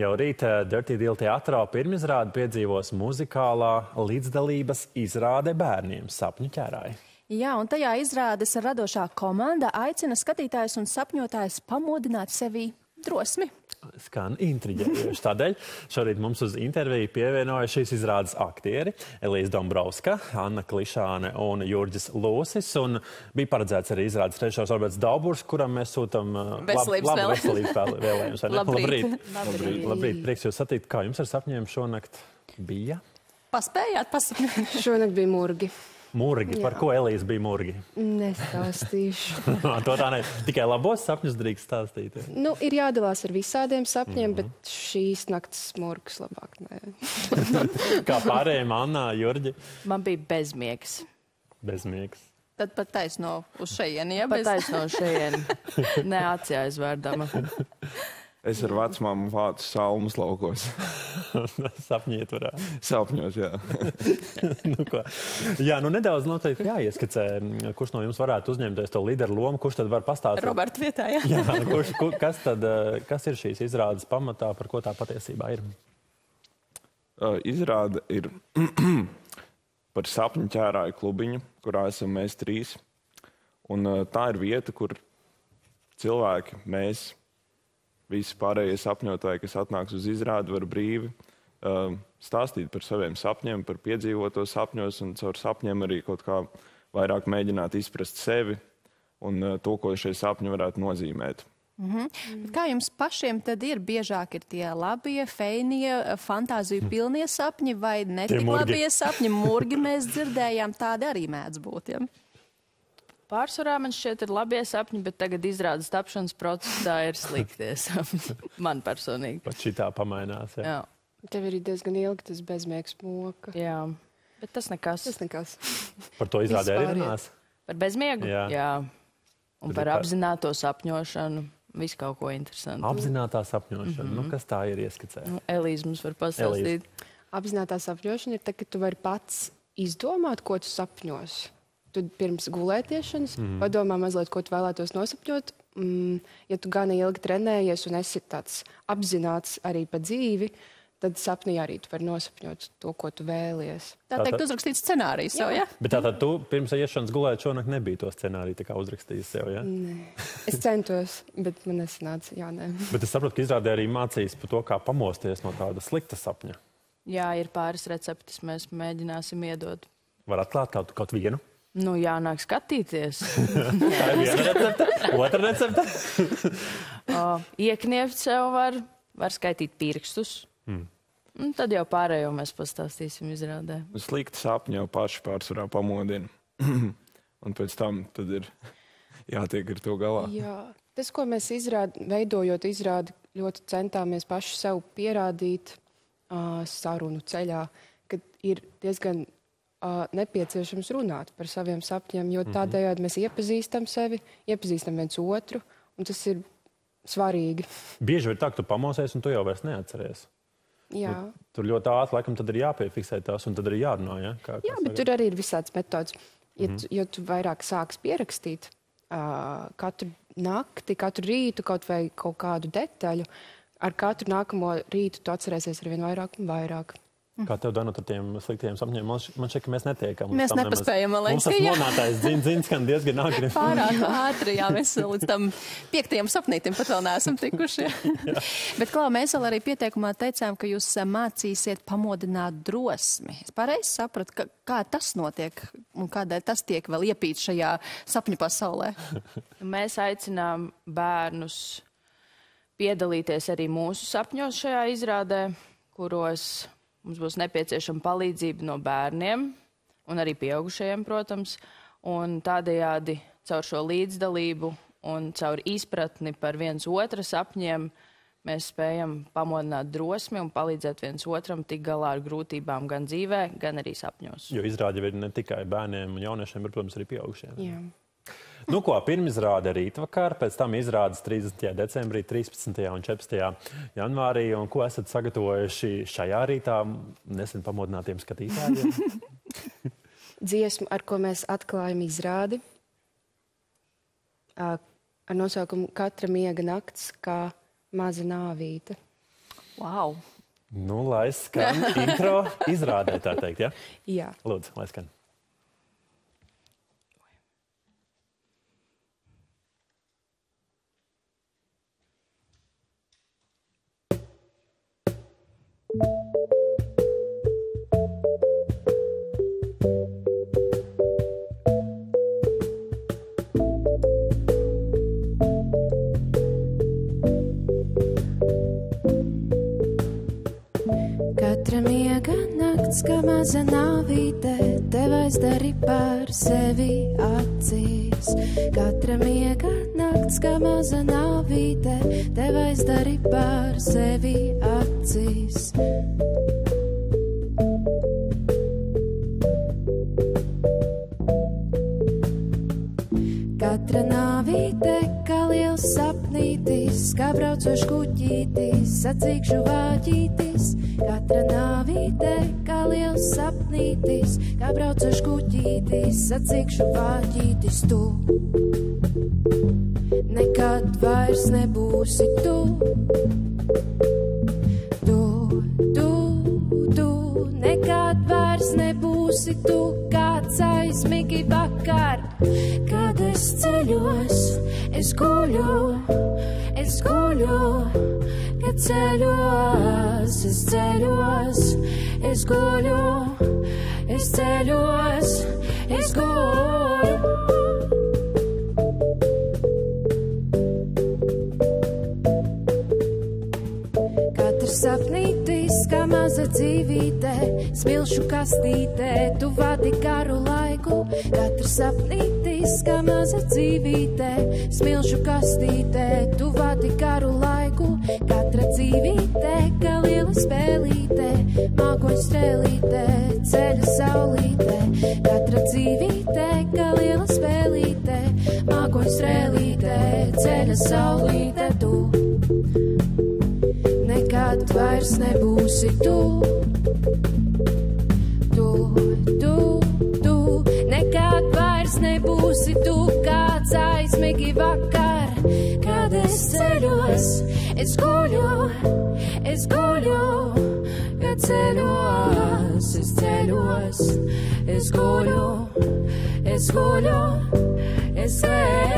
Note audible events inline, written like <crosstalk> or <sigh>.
Jau rīta Dirty Deal teatrā pirmizrādi piedzīvos muzikālā līdzdalības izrāde bērniem sapņu ķērāji. Jā, un tajā izrādes radošā komanda aicina skatītājus un sapņotājus pamodināt sevi drosmi. Skan intriģējoši. Tādēļ šorīt mums uz interviju pievienoja šīs izrādes aktieri Elīze Dombrovska, Anna Klišāne un Jurģis Lūsis. Un bija paredzēts arī izrādes režisors Roberts Dauburs, kuram mēs sūtam uh, Veselības labu vēl. veselības vēl- vēlējumus. Labrīt. Labrīt. Labrīt. Labrīt. Prieks jūs satikt. Kā jums ar sapņiem šonakt bija? Paspējāt pasapņot? <laughs> Šonakt bija murgi. Murgi. Par ko Elīze bija murgi? Nestāstīšu. <laughs> to tā ne. Tikai labos sapņus drīkst stāstīt. ja? nu, ir jādalās ar visādiem sapņiem, Mhm. mm -hmm. bet šīs naktas smurks labāk. Nē. <laughs> Kā pārējiem Anna, Jurģi, Man bija bezmiegs. bezmiegs. Tad pat taisno uz šejieni, ja? Pat bez- taisno šeit, ne acī aizvērdama. Es ar vecmāmu vācu salmus laukos. <laughs> Sapņi ietvarā. Sapņos, jā. <laughs> nu, ko? Jā, nu nedaudz noteikti jāieskicē, kurš no jums varētu uzņemties to līderu lomu, kurš tad var pastāstīt. Roberta vietā, jā. Jā, kurš, kur, kas tad, eh, kas ir šīs izrādes pamatā, par ko tā patiesībā ir? Uh, Izrāda ir <clears throat> par sapņu ķērāju klubiņu, kurā esam mēs trīs. Un uh, tā ir vieta, kur cilvēki, mēs, visi pārējie sapņotāji, kas atnāks uz izrādi, var brīvi uh, stāstīt par saviem sapņiem, par piedzīvoto sapņos, un caur sapņiem arī kaut kā vairāk mēģināt izprast sevi un uh, to, ko šie sapņi varētu nozīmēt. Bet Kā jums pašiem tad ir? Biežāk ir tie labie, feinie, fantāziju pilnie sapņi vai netik murgi. labie sapņi? Murgi mēs dzirdējām, tādi arī mēdz būt. Ja? Pārsvarā man šķiet ir labie sapņi, bet tagad izrādes tapšanas procesā ir sliktie sapņi. <laughs> Man personīgi. Pat šī tā pamainās. Jā. Jā. Tev ir diezgan ilgi tas bezmiegs moka. Jā. Bet tas nekas. Tas nekas. Par to izrādē arī runās. Par bezmiegu? Jā. Jā. Un Tad par par- apzināto sapņošanu. Visu kaut ko interesantu. Apzinātā sapņošana. Mm -hmm. nu, kas tā ir ieskicēta? Nu, Elīze mums var pastāstīt. Apzināta sapņošana ir tā, ka tu vari pats izdomāt, ko tu sapņos. Tu pirms gulētiešanas mm. padomā mazliet, ko tu vēlētos nosapņot. Mm, ja tu gan ilgi trenējies un esi tāds apzināts arī pa dzīvi, tad sapnī arī tu vari nosapņot to, ko tu vēlies. Tā Tātad- teikt, uzrakstīt scenāriju sev, ja? Bet tātad tu pirms iešanas gulēt šonakt nebija to scenāriju tā kā uzrakstījis sev. Ja? Es centos, bet man nesanāca. Jā, nē. <laughs> Bet es saprotu, ka izrādē arī mācīs par to, kā pamosties no tāda slikta sapņa. Jā, ir pāris receptes, mēs mēģināsim iedot. Var atklāt kaut, kaut vienu. Nu, jānāk skatīties. Tā ir viena recepte. Otra recepte. <laughs> O, Iekniept sev var, var skaitīt pirkstus. Mm. Un tad jau pārējo mēs pastāstīsim izrādē. Slikti sapņi jau paši pārsvarā pamodina. <clears throat> un pēc tam tad ir <laughs> jātiek ar to galā. Jā, tas, ko mēs izrād, veidojot izrādi, ļoti centāmies paši sev pierādīt uh, sarunu ceļā, ka ir diezgan uh, nepieciešams runāt par saviem sapņiem, jo tādējādi mēs iepazīstam sevi, iepazīstam viens otru, un tas ir svarīgi. Bieži ir tā, ka tu pamosies un tu jau vairs neatceries. Jā, Tur ļoti ātri laikam tad ir jāpiefiksē tās un tad arī jārunā. Ja? Kā, Jā bet tur arī ir visādas metodas. Ja, tu, ja tu vairāk sāksi pierakstīt uh, katru nakti, katru rītu, kaut vai kaut kādu detaļu, ar katru nākamo rītu tu atcerēsies ar vien vairāk un vairāk. Kā tev Danut ar tiem sliktiem sapņiem? Man, š- man šķiet, ka mēs netiekam. Mēs nepaspējam, man liekas, Mums tas monētais dzins, dzins, skan diezgan agri. <laughs> Pārāk ātri, jā, mēs līdz tam piektajam sapnītim pat vēl neesam tikuši. <laughs> Bet, Klau, mēs vēl arī pieteikumā teicām, ka jūs eh, mācīsiet pamodināt drosmi. Es pareizi sapratu, ka, kā tas notiek un kādēļ tas tiek vēl iepīts šajā sapņu pasaulē. <laughs> Mēs aicinām bērnus piedalīties arī mūsu sapņos šajā izrādē, kuros mums būs nepieciešama palīdzība no bērniem un arī pieaugušajiem, protams. Un tādējādi caur šo līdzdalību un caur izpratni par viens otra sapņiem mēs spējam pamodināt drosmi un palīdzēt viens otram tik galā ar grūtībām gan dzīvē, gan arī sapņos. Jo izrādi ir ne tikai bērniem un jauniešiem, bet, protams, arī pieaugušiem. Jā. Nu, ko pirmizrāde rītvakar, pēc tam izrādes 30. decembrī, 13. un 14. janvārī. Un ko esat sagatavojuši šajā rītā nesen pamodinātiem skatītājiem? <laughs> Dziesmu, ar ko mēs atklājam izrādi, ar nosaukumu Katra miega nakts kā maza nāvīte. Wow! Nu, lai skan intro izrādē, tā teikt, ja? Jā. Lūdzu, lai skan. Nakts, kā maza nāvīte, tev aizdari par sevi acīs. Katra miega nakts, kā maza nāvīte, tev aizdari par sevi acīs. Katra nāvīte, kā liels sapnītis, kā braucošs kuģītis, sacīkšu vāģītis. Katra nāvīte, kā liels sapnītis, kā braucošs kuģītis, sacīkšu vāģītis tu. Nekad vairs nebūsi tu. Tu, tu, tu, nekad vairs nebūsi tu, kāds aizmīgi vakar. Kad es ceļos, es guļu, es guļu, kad ceļos, es ceļos, es guļu, es ceļos, es guļu. Sapnītis, kā maza dzīvīte, smilšu kastītē, tu vadi garu laiku. Katrs sapnītis, kā maza dzīvīte, smilšu kastītē, tu vadi garu laiku. Katra dzīvīte, kā liela spēlīte, mākoņu strēlīte, ceļa saulīte. Katra dzīvīte, kā liela spēlīte, mākoņu strēlīte, ceļa saulīte tu nekad vairs nebūsi. Tu, kāds aizmīgi vakar, kad es ceļos, es guļu, es guļu, kad ceļos, es ceļos, es guļu, es guļu, es ceļos.